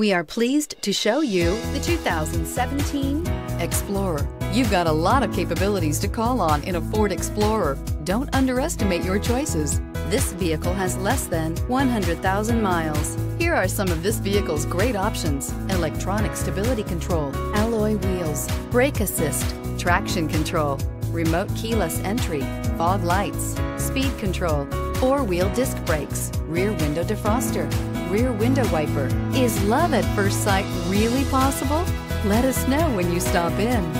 We are pleased to show you the 2017 Explorer. You've got a lot of capabilities to call on in a Ford Explorer. Don't underestimate your choices. This vehicle has less than 100,000 miles. Here are some of this vehicle's great options. Electronic stability control, alloy wheels, brake assist, traction control, remote keyless entry, fog lights, speed control, four-wheel disc brakes, rear window defroster, rear window wiper. Is love at first sight really possible? Let us know when you stop in.